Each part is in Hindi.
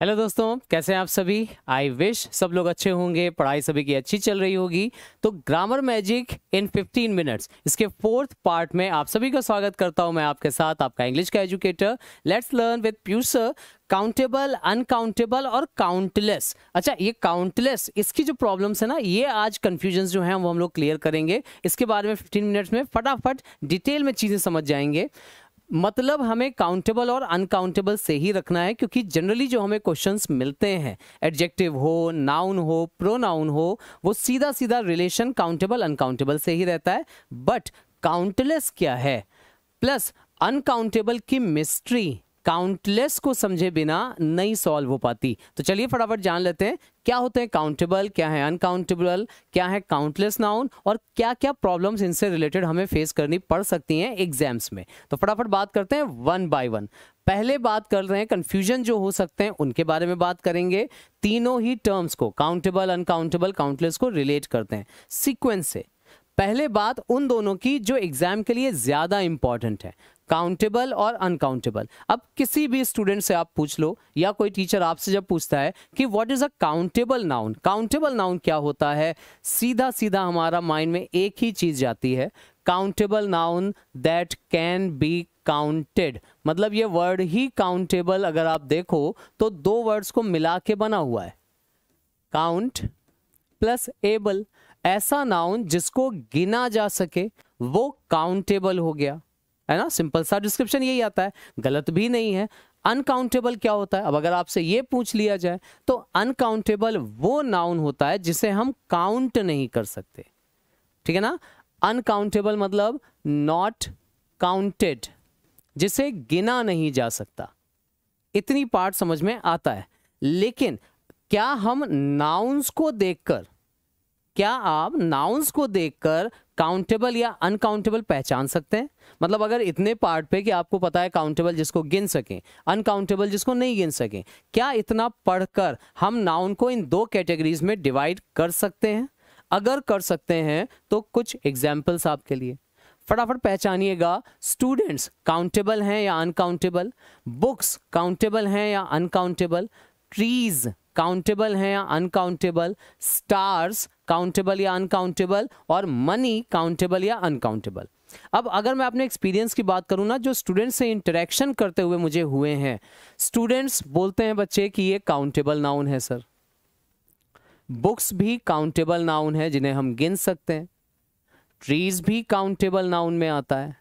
हेलो दोस्तों, कैसे हैं आप सभी? आई विश सब लोग अच्छे होंगे, पढ़ाई सभी की अच्छी चल रही होगी। तो ग्रामर मैजिक इन 15 मिनट्स इसके फोर्थ पार्ट में आप सभी का स्वागत करता हूँ मैं आपके साथ, आपका इंग्लिश का एजुकेटर लेट्स लर्न विद प्यूस काउंटेबल अनकाउंटेबल और काउंटलेस अच्छा ये काउंटलेस इसकी जो प्रॉब्लम्स है ना, ये आज कन्फ्यूज़न जो है, वो हम लोग क्लियर करेंगे। इसके बारे में 15 मिनट्स में फटाफट डिटेल में चीज़ें समझ जाएँगे। मतलब हमें काउंटेबल और अनकाउंटेबल से ही रखना है, क्योंकि जनरली जो हमें क्वेश्चंस मिलते हैं एडजेक्टिव हो नाउन हो प्रोनाउन हो, वो सीधा सीधा रिलेशन काउंटेबल अनकाउंटेबल से ही रहता है। बट काउंटलेस क्या है? प्लस अनकाउंटेबल की मिस्ट्री काउंटलेस को समझे बिना नहीं सॉल्व हो पाती। तो चलिए फटाफट जान लेते हैं, क्या होते हैं काउंटेबल क्या है अनकाउंटेबल क्या है काउंटलेस नाउन और क्या क्या प्रॉब्लम्स इनसे रिलेटेड हमें फेस करनी पड़ सकती हैं एग्ज़ाम्स में। तो फटाफट बात करते हैं वन बाय वन पहले बात कर रहे हैं कंफ्यूजन जो हो सकते हैं, उनके बारे में बात करेंगे। तीनों ही टर्म्स को काउंटेबल अनकाउंटेबल काउंटलेस को रिलेट करते हैं। सीक्वेंस से। पहले बात उन दोनों की जो एग्ज़ाम के लिए ज़्यादा इंपॉर्टेंट है। काउंटेबल और अनकाउंटेबल अब किसी भी स्टूडेंट से आप पूछ लो, या कोई टीचर आपसे जब पूछता है कि what is a countable noun countable noun क्या होता है? सीधा सीधा हमारा माइंड में एक ही चीज़ जाती है countable noun that can be counted मतलब ये वर्ड ही काउंटेबल अगर आप देखो तो दो वर्ड्स को मिला के बना हुआ है। काउंट प्लस एबल ऐसा नाउन जिसको गिना जा सके, वो काउंटेबल हो गया। है ना? सिंपल सा डिस्क्रिप्शन यही आता है। गलत भी नहीं है। अनकाउंटेबल क्या होता है? अब अगर आपसे ये पूछ लिया जाए तो अनकाउंटेबल वो नाउन होता है जिसे हम काउंट नहीं कर सकते। ठीक है ना? अनकाउंटेबल मतलब नॉट काउंटेड जिसे गिना नहीं जा सकता। इतनी पार्ट समझ में आता है। लेकिन क्या हम नाउन्स को देखकर, क्या आप नाउंस को देखकर काउंटेबल या अनकाउंटेबल पहचान सकते हैं। मतलब अगर इतने पार्ट पे कि आपको पता है काउंटेबल जिसको गिन सकें अनकाउंटेबल जिसको नहीं गिन सकें, क्या इतना पढ़कर हम नाउन को इन दो कैटेगरीज में डिवाइड कर सकते हैं? अगर कर सकते हैं तो कुछ एग्जाम्पल्स आपके लिए। फटाफट पहचानिएगा स्टूडेंट्स काउंटेबल हैं या अनकाउंटेबल बुक्स काउंटेबल हैं या अनकाउंटेबल ट्रीज काउंटेबल हैं या अनकाउंटेबल स्टार्स काउंटेबल या अनकाउंटेबल और मनी काउंटेबल या अनकाउंटेबल अब अगर मैं अपने एक्सपीरियंस की बात करूँ ना, जो स्टूडेंट्स से इंटरेक्शन करते हुए मुझे हुए हैं स्टूडेंट्स बोलते हैं बच्चे कि ये काउंटेबल नाउन है सर बुक्स भी काउंटेबल नाउन है, जिन्हें हम गिन सकते हैं. ट्रीज भी काउंटेबल नाउन में आता है.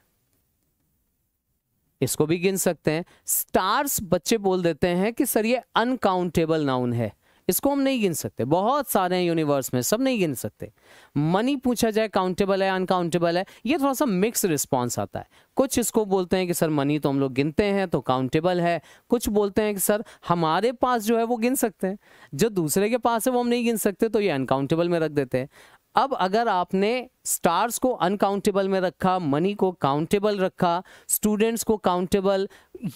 इसको भी गिन सकते हैं. स्टार्स बच्चे बोल देते हैं कि, सर, ये अनकाउंटेबल नाउन है. इसको हम नहीं गिन सकते। बहुत सारे हैं यूनिवर्स में, सब नहीं गिन सकते। मनी पूछा जाए काउंटेबल है अनकाउंटेबल है, ये थोड़ा सा मिक्स रिस्पॉन्स आता है। कुछ इसको बोलते हैं कि, सर मनी तो हम लोग गिनते हैं तो काउंटेबल है। कुछ बोलते हैं कि, सर, हमारे पास जो है वो गिन सकते हैं। जो दूसरे के पास है वो हम नहीं गिन सकते तो ये अनकाउंटेबल में रख देते हैं। अब अगर आपने स्टार्स को अनकाउंटेबल में रखा मनी को काउंटेबल रखा स्टूडेंट्स को काउंटेबल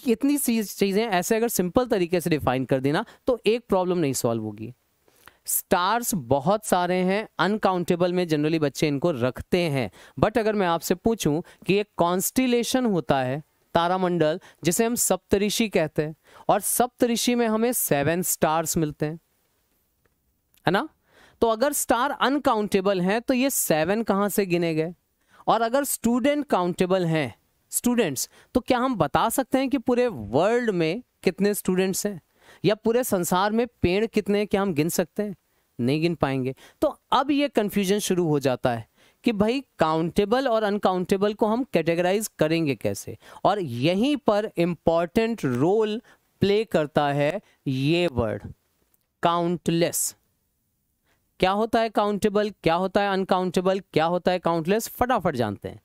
इतनी सी चीज़ें ऐसे अगर सिंपल तरीके से डिफाइन कर देना तो एक प्रॉब्लम नहीं सॉल्व होगी। स्टार्स बहुत सारे हैं अनकाउंटेबल में जनरली बच्चे इनको रखते हैं। बट अगर मैं आपसे पूछूँ कि एक कॉन्स्टिलेशन होता है, तारामंडल, जिसे हम सप्तऋषि कहते हैं, और सप्तऋषि में हमें सेवन स्टार्स मिलते हैं, है ना? तो अगर स्टार अनकाउंटेबल हैं तो ये सेवन कहाँ से गिने गए? और अगर स्टूडेंट काउंटेबल हैं, स्टूडेंट्स तो क्या हम बता सकते हैं कि पूरे वर्ल्ड में कितने स्टूडेंट्स हैं? या पूरे संसार में पेड़ कितने हैं, क्या हम गिन सकते हैं? नहीं गिन पाएँगे। तो अब ये कंफ्यूजन शुरू हो जाता है कि भाई काउंटेबल और अनकाउंटेबल को हम कैटेगराइज करेंगे कैसे? और यहीं पर इंपॉर्टेंट रोल प्ले करता है ये वर्ड काउंटलेस क्या होता है काउंटेबल क्या होता है अनकाउंटेबल क्या होता है काउंटलेस फटाफट जानते हैं।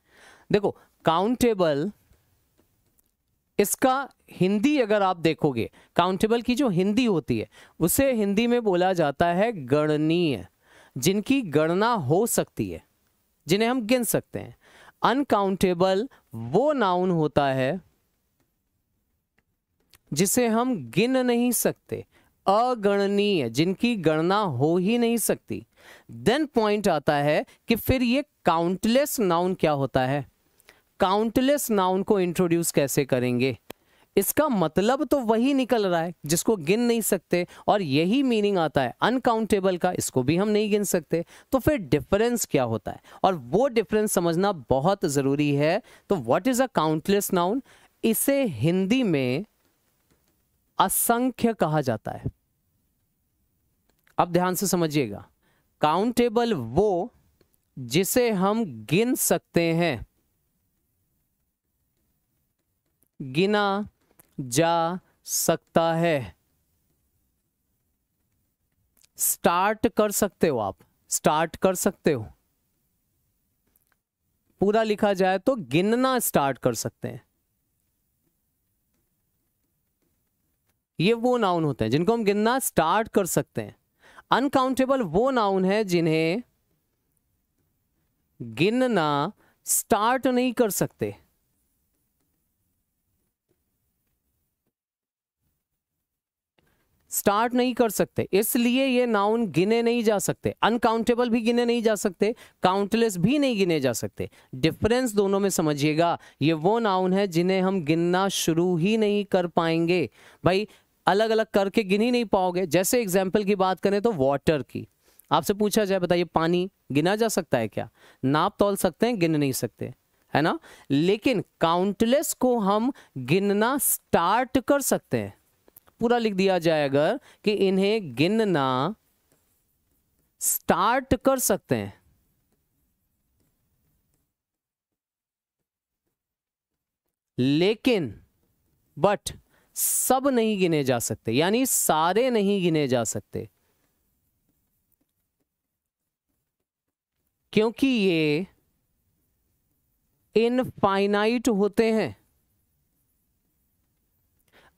देखो काउंटेबल इसका हिंदी अगर आप देखोगे काउंटेबल की जो हिंदी होती है, उसे हिंदी में बोला जाता है गणनीय, जिनकी गणना हो सकती है, जिन्हें हम गिन सकते हैं। अनकाउंटेबल वो नाउन होता है, जिसे हम गिन नहीं सकते। अगणनीय, जिनकी गणना हो ही नहीं सकती। देन पॉइंट आता है कि फिर ये काउंटलेस नाउन क्या होता है? काउंटलेस नाउन को इंट्रोड्यूस कैसे करेंगे? इसका मतलब तो वही निकल रहा है, जिसको गिन नहीं सकते, और यही मीनिंग आता है अनकाउंटेबल का, इसको भी हम नहीं गिन सकते। तो फिर डिफरेंस क्या होता है? और वो डिफरेंस समझना बहुत ज़रूरी है। तो what is a countless noun इसे हिंदी में असंख्य कहा जाता है। अब ध्यान से समझिएगा। काउंटेबल वो जिसे हम गिन सकते हैं। गिना जा सकता है। स्टार्ट कर सकते हो आप। स्टार्ट कर सकते हो। पूरा लिखा जाए तो गिनना स्टार्ट कर सकते हैं। ये वो नाउन होते हैं, जिनको हम गिनना स्टार्ट कर सकते हैं। अनकाउंटेबल वो नाउन है जिन्हें गिनना स्टार्ट नहीं कर सकते। स्टार्ट नहीं कर सकते, इसलिए ये नाउन गिने नहीं जा सकते। अनकाउंटेबल भी गिने नहीं जा सकते काउंटलेस भी नहीं गिने जा सकते। डिफरेंस दोनों में समझिएगा, ये वो नाउन है जिन्हें हम गिनना शुरू ही नहीं कर पाएँगे। भाई अलग अलग करके गिन ही नहीं पाओगे। जैसे एग्ज़ाम्पल की बात करें तो वाटर की। आपसे पूछा जाए, बताइए, पानी गिना जा सकता है क्या? नाप तोल सकते हैं, गिन नहीं सकते, है ना? लेकिन काउंटलेस को हम गिनना स्टार्ट कर सकते हैं। पूरा लिख दिया जाए अगर कि इन्हें गिनना स्टार्ट कर सकते हैं। लेकिन बट सब नहीं गिने जा सकते, यानी सारे नहीं गिने जा सकते। क्योंकि ये इनफाइनाइट होते हैं।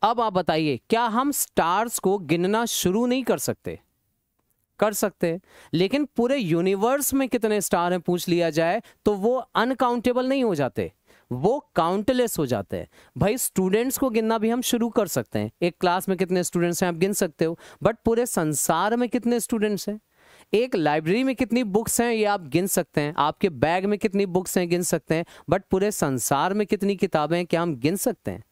अब आप बताइए, क्या हम स्टार्स को गिनना शुरू नहीं कर सकते? कर सकते, लेकिन पूरे यूनिवर्स में कितने स्टार हैं, पूछ लिया जाए तो वो अनकाउंटेबल नहीं हो जाते। वो काउंटलेस हो जाते हैं। भाई स्टूडेंट्स को गिनना भी हम शुरू कर सकते हैं। एक क्लास में कितने स्टूडेंट्स हैं, आप गिन सकते हो। बट पूरे संसार में कितने स्टूडेंट्स हैं? एक लाइब्रेरी में कितनी बुक्स हैं, ये आप गिन सकते हैं। आपके बैग में कितनी बुक्स हैं, गिन सकते हैं। बट पूरे संसार में कितनी किताबें हैं, क्या हम गिन सकते हैं?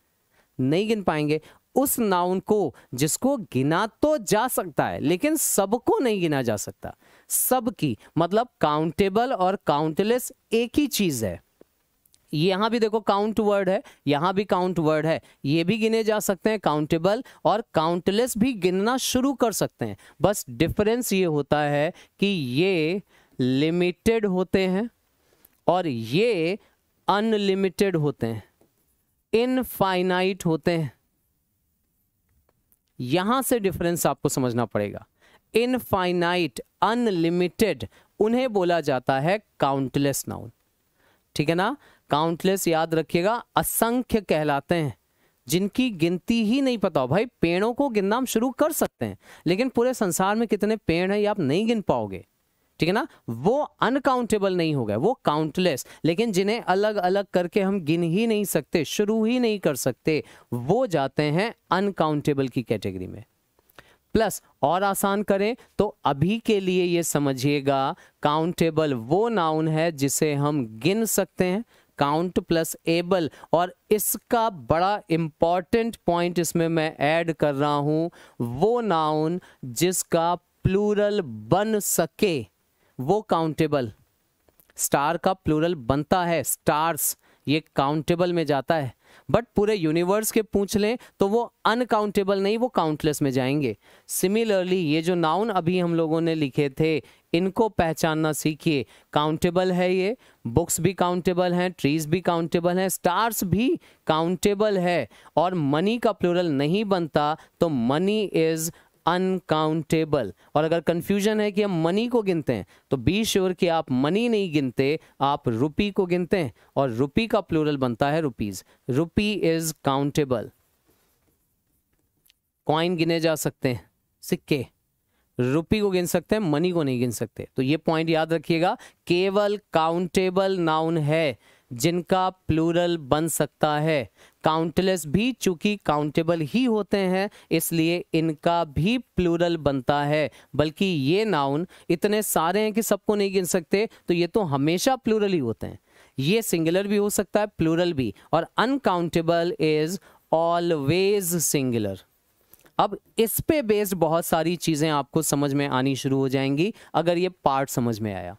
नहीं गिन पाएँगे। उस नाउन को, जिसको गिना तो जा सकता है, लेकिन सबको नहीं गिना जा सकता। सबकी मतलब काउंटेबल और काउंटलेस एक ही चीज़ है। यहाँ भी देखो काउंट वर्ड है, यहाँ भी काउंट वर्ड है। ये भी गिने जा सकते हैं काउंटेबल और काउंटलेस भी गिनना शुरू कर सकते हैं। बस डिफरेंस ये होता है कि ये लिमिटेड होते हैं और ये अनलिमिटेड होते हैं। इनफाइनाइट होते हैं। यहाँ से डिफरेंस आपको समझना पड़ेगा। इनफाइनाइट अनलिमिटेड उन्हें बोला जाता है काउंटलेस नाउन ठीक है ना? काउंटलेस याद रखिएगा, असंख्य कहलाते हैं, जिनकी गिनती ही नहीं पता हो। भाई, पेड़ों को गिनना हम शुरू कर सकते हैं, लेकिन पूरे संसार में कितने पेड़ हैं ये आप नहीं गिन पाओगे, ठीक है ना? वो अनकाउंटेबल नहीं हो गए, वो काउंटलेस लेकिन जिन्हें अलग अलग करके हम गिन ही नहीं सकते, शुरू ही नहीं कर सकते, वो जाते हैं अनकाउंटेबल की कैटेगरी में। प्लस और आसान करें तो अभी के लिए ये समझिएगा काउंटेबल वो नाउन है जिसे हम गिन सकते हैं काउंट प्लस एबल और इसका बड़ा इंपॉर्टेंट पॉइंट इसमें मैं ऐड कर रहा हूँ, वो नाउन जिसका प्लूरल बन सके, वो काउंटेबल स्टार का प्लूरल बनता है स्टार्स ये काउंटेबल में जाता है। बट पूरे यूनिवर्स के पूछ लें तो वो अनकाउंटेबल नहीं, वो काउंटलेस में जाएँगे। सिमिलरली ये जो नाउन अभी हम लोगों ने लिखे थे, इनको पहचानना सीखिए। काउंटेबल है ये बुक्स भी काउंटेबल हैं ट्रीज भी काउंटेबल हैं स्टार्स भी काउंटेबल है। और मनी का प्लूरल नहीं बनता तो मनी इज़ अनकाउंटेबल और अगर कंफ्यूजन है कि हम मनी को गिनते हैं तो बी श्योर कि आप मनी नहीं गिनते, आप रुपी को गिनते हैं। और रुपी का प्लूरल बनता है rupees rupee is countable coin गिने जा सकते हैं, सिक्के. रुपी को गिन सकते हैं मनी को नहीं गिन सकते। तो ये पॉइंट याद रखिएगा, केवल काउंटेबल नाउन है, जिनका प्लूरल बन सकता है। काउंटलेस भी चूँकि काउंटेबल ही होते हैं, इसलिए इनका भी प्लूरल बनता है। बल्कि ये नाउन इतने सारे हैं कि सबको नहीं गिन सकते तो ये तो हमेशा प्लूरल ही होते हैं। ये सिंगुलर भी हो सकता है प्लूरल भी। और अनकाउंटेबल इज़ ऑलवेज सिंगुलर अब इस पे बेस्ड बहुत सारी चीज़ें आपको समझ में आनी शुरू हो जाएँगी, अगर ये पार्ट समझ में आया।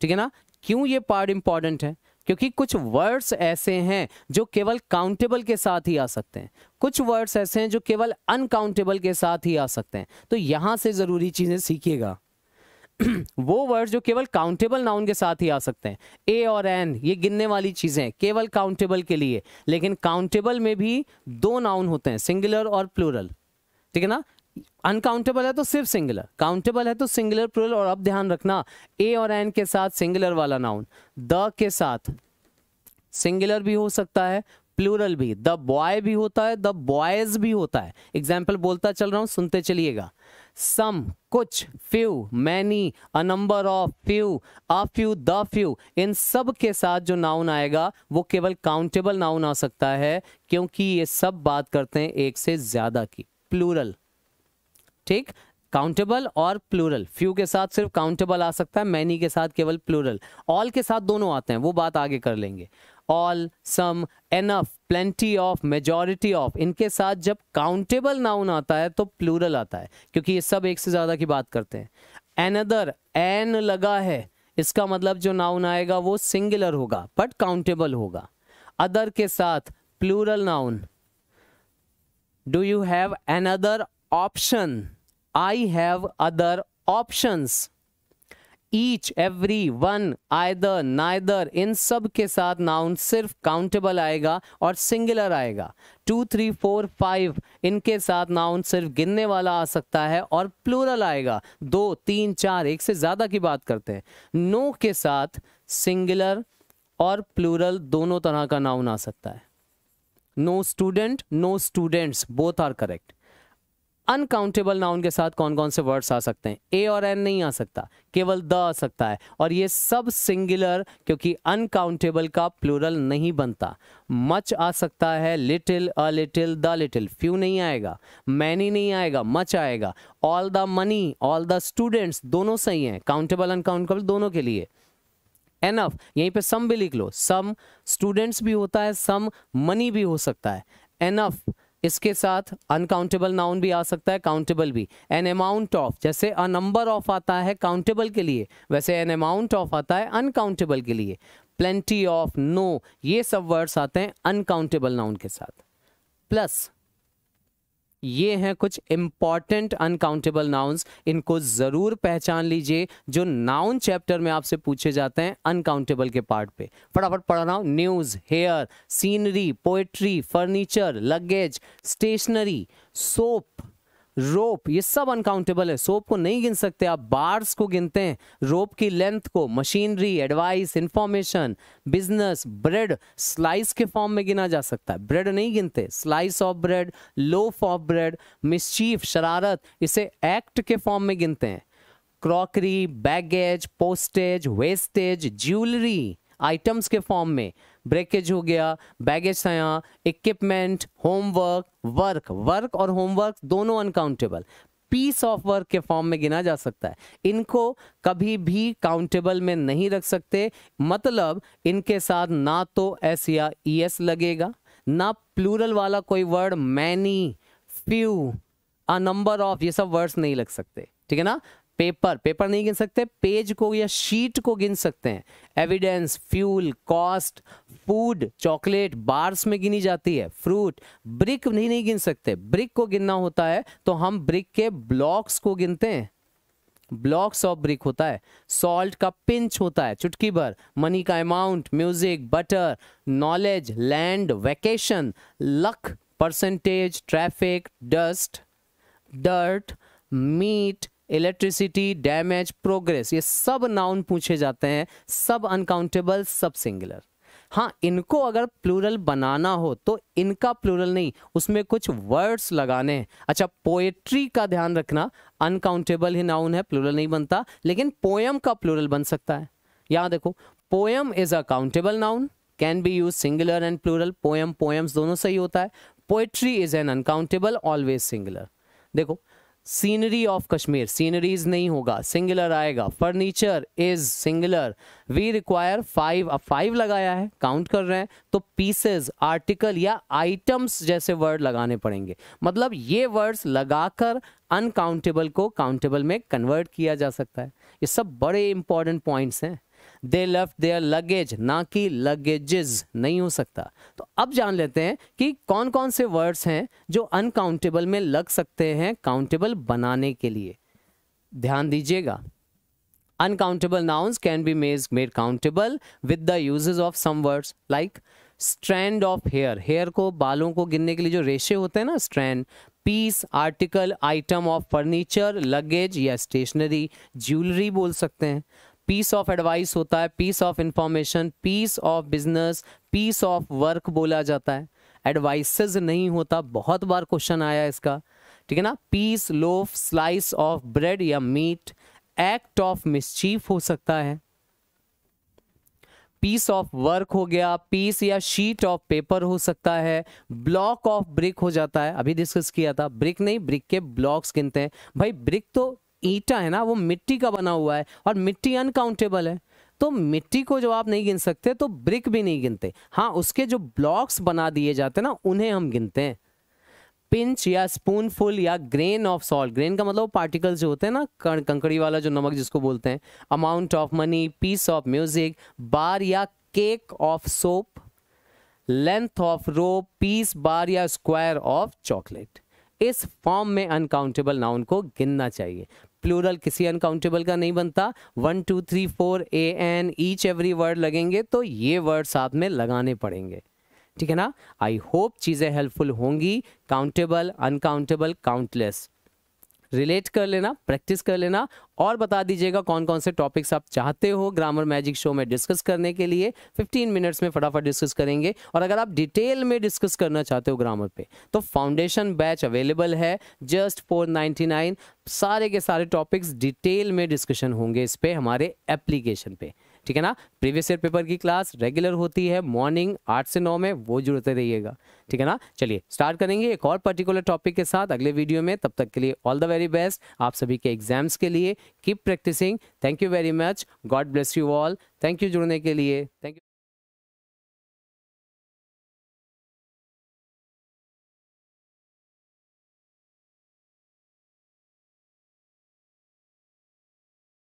ठीक है ना? क्यों ये पार्ट इंपॉर्टेंट है? क्योंकि कुछ वर्ड्स ऐसे हैं जो केवल काउंटेबल के साथ ही आ सकते हैं। कुछ वर्ड्स ऐसे हैं जो केवल अनकाउंटेबल के साथ ही आ सकते हैं। तो यहाँ से ज़रूरी चीज़ें सीखिएगा। वो वर्ड जो केवल काउंटेबल नाउन के साथ ही आ सकते हैं। ए और एन ये गिनने वाली चीज़ें केवल काउंटेबल के लिए। लेकिन काउंटेबल में भी दो नाउन होते हैं सिंगुलर और प्लूरल ठीक है ना? अनकाउंटेबल है तो सिर्फ़ सिंगुलर काउंटेबल है तो सिंगुलर प्लूरल और अब ध्यान रखना ए और एन के साथ सिंगुलर वाला नाउन द के साथ सिंगुलर भी हो सकता है प्लूरल भी. द बॉय भी होता है द बॉयज़ भी होता है. एग्ज़ाम्पल बोलता चल रहा हूँ, सुनते चलिएगा. सम कुछ few many a number of few a few the few इन सब के साथ जो नाउन आएगा, वो केवल काउंटेबल नाउन आ सकता है, क्योंकि ये सब बात करते हैं एक से ज़्यादा की. प्लूरल ठीक? काउंटेबल और प्लूरल फ्यू के साथ सिर्फ़ काउंटेबल आ सकता है मैनी के साथ केवल प्लूरल ऑल के साथ दोनों आते हैं, वो बात आगे कर लेंगे. All some enough plenty of majority of इनके साथ जब काउंटेबल नाउन आता है तो प्लूरल आता है, क्योंकि ये सब एक से ज़्यादा की बात करते हैं. एनदर एन लगा है, इसका मतलब जो नाउन आएगा, वो सिंगुलर होगा बट काउंटेबल होगा. अदर के साथ plural noun do you have another option I have other options each every one either neither इन सब के साथ नाउन सिर्फ़ काउंटेबल आएगा और सिंगुलर आएगा। टू थ्री फोर फाइव इनके साथ नाउन सिर्फ़ गिनने वाला आ सकता है और प्लूरल आएगा। दो, तीन, चार, एक से ज़्यादा की बात करते हैं। नो के साथ सिंगुलर और प्लूरल दोनों तरह का नाउन आ सकता है। No student no students both are correct uncountable noun के साथ कौन कौन से वर्ड्स आ सकते हैं। ए और एन नहीं आ सकता, केवल द आ सकता है। और ये सब सिंगुलर क्योंकि अनकाउंटेबल का प्लूरल नहीं बनता। मच आ सकता है little a little the little few नहीं आएगा मैनी नहीं आएगा मच आएगा। All the money all the students दोनों सही हैं काउंटेबल अनकाउंटेबल दोनों के लिए। एनफ यहीं पे सम भी लिख लो। सम स्टूडेंट्स भी होता है सम मनी भी हो सकता है। एनफ इसके साथ? अनकाउंटेबल नाउन भी आ सकता है काउंटेबल भी। एन अमाउंट ऑफ़ जैसे अ नंबर ऑफ़ आता है काउंटेबल के लिए, वैसे एन अमाउंट ऑफ़ आता है अनकाउंटेबल के लिए। प्लेंटी ऑफ़ नो ये सब वर्ड्स आते हैं अनकाउंटेबल नाउन के साथ। प्लस ये हैं कुछ इंपॉर्टेंट अनकाउंटेबल नाउन्स इनको ज़रूर पहचान लीजिए, जो नाउन चैप्टर में आपसे पूछे जाते हैं अनकाउंटेबल के पार्ट पे। फटाफट पढ़ रहा हूँ news hair scenery poetry furniture luggage stationery soap rope, ये सब अनकाउंटेबल है। सोप को नहीं गिन सकते, आप बार्स को गिनते हैं। रोप की लेंथ को machinery advice information business bread slice के फॉर्म में गिना जा सकता है। ब्रेड नहीं गिनते slice of bread loaf of bread mischief शरारत, इसे एक्ट के फॉर्म में गिनते हैं। Crockery baggage postage wastage jewellery items के फॉर्म में। ब्रेकेज हो गया बैगेज था इक्विपमेंट होमवर्क वर्क वर्क और होमवर्क दोनों अनकाउंटेबल पीस ऑफ़ वर्क के फॉर्म में गिना जा सकता है। इनको कभी भी काउंटेबल में नहीं रख सकते। मतलब इनके साथ ना तो एस या ई एस लगेगा, ना प्लूरल वाला कोई word many few a number of ये सब वर्ड्स नहीं लग सकते। ठीक है ना? पेपर पेपर नहीं गिन सकते, पेज को या शीट को गिन सकते हैं। Evidence fuel cost food chocolate bars में गिनी जाती है। फ्रूट ब्रिक नहीं नहीं गिन सकते। ब्रिक को गिनना होता है तो हम ब्रिक के ब्लॉक्स को गिनते हैं। ब्लॉक्स ऑफ़ ब्रिक होता है। सॉल्ट का पिंच होता है, चुटकी भर। मनी का amount music butter knowledge land vacation luck percentage traffic dust dirt meat electricity damage progress ये सब नाउन पूछे जाते हैं, सब अनकाउंटेबल सब सिंगुलर हाँ इनको अगर प्लूरल बनाना हो तो इनका प्लूरल नहीं, उसमें कुछ वर्ड्स लगाने हैं। अच्छा पोएट्री का ध्यान रखना अनकाउंटेबल ही नाउन है प्लूरल नहीं बनता, लेकिन पोयम का प्लूरल बन सकता है। यहाँ देखो poem is a countable noun can be use singular and plural poem poems दोनों सही होता है poetry is an uncountable always singular देखो सीनरी ऑफ़ कश्मीर सीनरीज नहीं होगा. सिंगुलर आएगा. Furniture is singular we require five अब फाइव लगाया है. काउंट कर रहे हैं. तो पीसेज आर्टिकल या आइटम्स जैसे वर्ड लगाने पड़ेंगे. मतलब ये वर्ड्स लगाकर अनकाउंटेबल को काउंटेबल में कन्वर्ट किया जा सकता है. ये सब बड़े इंपॉर्टेंट पॉइंट्स हैं. दे लेफ़्ट देयर लगेज ना कि लगेजेस नहीं हो सकता। तो अब जान लेते हैं कि कौन कौन से वर्ड्स हैं जो अनकाउंटेबल में लग सकते हैं काउंटेबल बनाने के लिए। ध्यान दीजिएगा। Uncountable nouns can be made made countable with the uses of some words like strand of hair hair को, बालों को गिनने के लिए जो रेशे होते हैं ना strand piece article item of furniture luggage या स्टेशनरी ज्वेलरी बोल सकते हैं। पीस ऑफ़ एडवाइस होता है, piece of information, piece of business, piece of work बोला जाता है। एडवाइसेस नहीं होता, बहुत बार क्वेश्चन आया इसका। ठीक है ना? Piece, loaf, slice of bread या मीट, एक्ट ऑफ़ मिसचीफ हो सकता है। पीस ऑफ़ वर्क हो गया, पीस या शीट ऑफ़ पेपर हो सकता है, ब्लॉक ऑफ़ ब्रिक हो जाता है। अभी डिस्कस किया था, ब्रिक नहीं, ब्रिक के ब्लॉक्स गिनते हैं। भाई, ब्रिक तो ईटा है ना, वो मिट्टी का बना हुआ है और मिट्टी अनकाउंटेबल है। तो मिट्टी को जो आप नहीं गिन सकते तो ब्रिक भी नहीं गिनते। हाँ उसके जो ब्लॉक्स बना दिए जाते हैं ना, उन्हें हम गिनते हैं। पिंच या स्पून फुल या ग्रेन ऑफ़ सॉल्ट ग्रेन का मतलब पार्टिकल्स जो होते हैं ना, कण, कंकड़ी वाला जो नमक जिसको बोलते हैं। Amount of money piece of music bar या cake of soap length of rope piece bar या स्क्वायर ऑफ़ चॉकलेट इस फॉर्म में अनकाउंटेबल नाउन को गिनना चाहिए। प्लूरल किसी अनकाउंटेबल का नहीं बनता। One two three four a an each every word लगेंगे तो ये वर्ड साथ में लगाने पड़ेंगे। ठीक है ना? आई होप चीज़ें हेल्पफुल होंगी। काउंटेबल अनकाउंटेबल काउंटलेस रिलेट कर लेना, प्रैक्टिस कर लेना और बता दीजिएगा कौन कौन से टॉपिक्स आप चाहते हो ग्रामर मैजिक शो में डिस्कस करने के लिए। 15 मिनट्स में फटाफट डिस्कस करेंगे और अगर आप डिटेल में डिस्कस करना चाहते हो ग्रामर पे तो फाउंडेशन बैच अवेलेबल है जस्ट फोर सारे के सारे टॉपिक्स डिटेल में डिस्कशन होंगे इस पर हमारे एप्लीकेशन पे। ठीक है ना? प्रीवियस ईयर पेपर की क्लास रेगुलर होती है मॉर्निंग आठ से नौ में वो जुड़ते रहिएगा, ठीक है ना? चलिए स्टार्ट करेंगे एक और पर्टिकुलर टॉपिक के साथ अगले वीडियो में। तब तक के लिए ऑल द वेरी बेस्ट आप सभी के एग्ज़ाम्स के लिए keep practicing thank you very much God bless you all thank you जुड़ने के लिए। Thank you